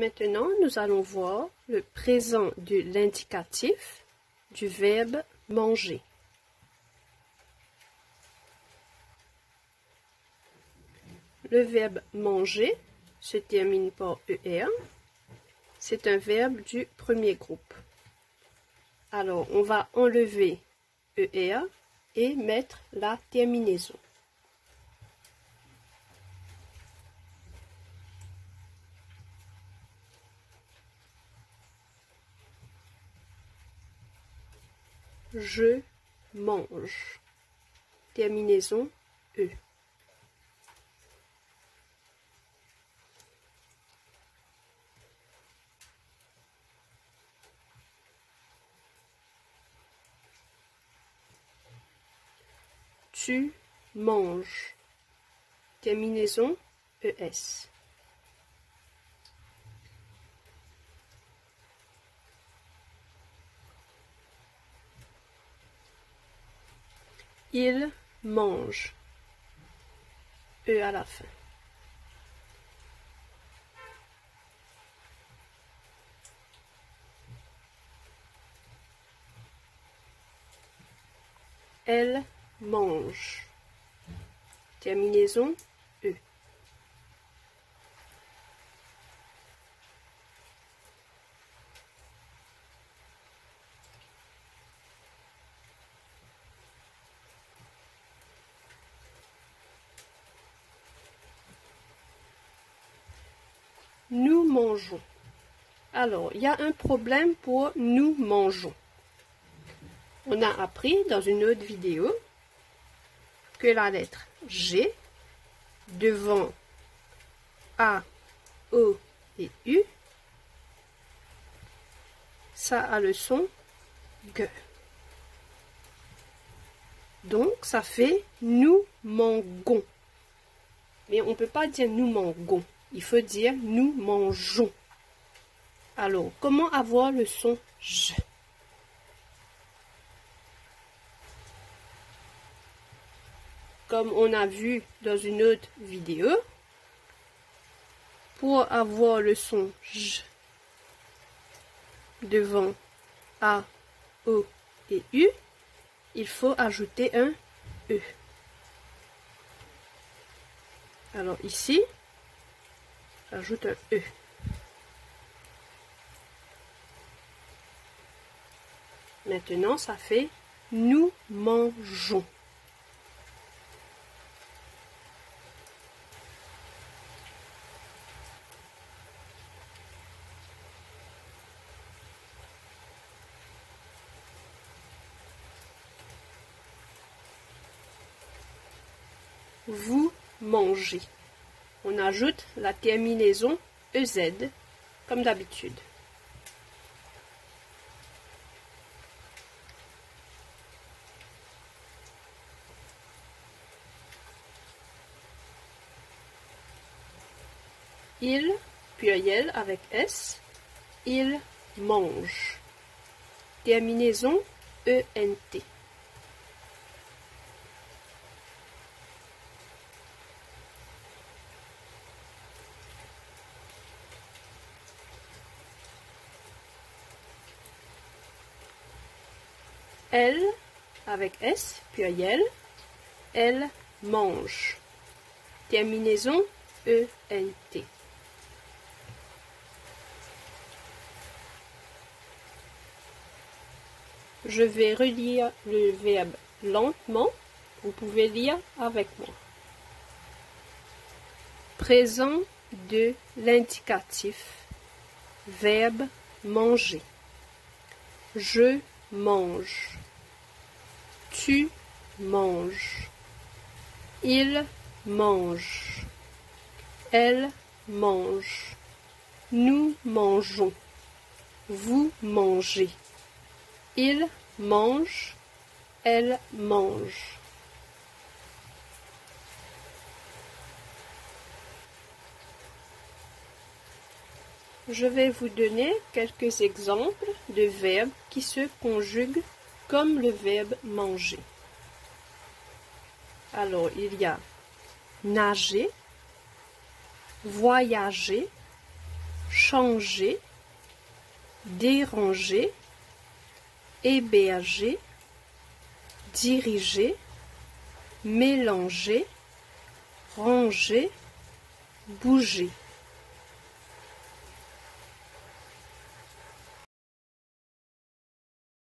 Maintenant, nous allons voir le présent de l'indicatif du verbe manger. Le verbe manger se termine par ER. C'est un verbe du premier groupe. Alors, on va enlever ER et mettre la terminaison. Je mange. Terminaison E. Tu manges. Terminaison ES. Il mange. E à la fin. Elle mange. Terminaison E. Nous mangeons. Alors, il y a un problème pour nous mangeons. On a appris dans une autre vidéo que la lettre G devant A, O et U, ça a le son G. Donc, ça fait nous mangons. Mais on ne peut pas dire nous mangons. Il faut dire nous mangeons. Alors, comment avoir le son J Comme on a vu dans une autre vidéo, pour avoir le son J devant A, O et U, il faut ajouter un E. Alors ici, j'ajoute un E. Maintenant, ça fait nous mangeons. Vous mangez. On ajoute la terminaison EZ comme d'habitude. Il, pluriel avec S, il mange. Terminaison ENT. Elle, avec S, pluriel, elle mange. Terminaison ENT. Je vais relire le verbe lentement. Vous pouvez lire avec moi. Présent de l'indicatif. Verbe manger. Je mange. Tu manges. Il mange. Elle mange. Nous mangeons. Vous mangez. Il mange. Elle mange. Je vais vous donner quelques exemples de verbes qui se conjuguent comme le verbe manger. Alors, il y a nager, voyager, changer, déranger, héberger, diriger, mélanger, ranger, bouger.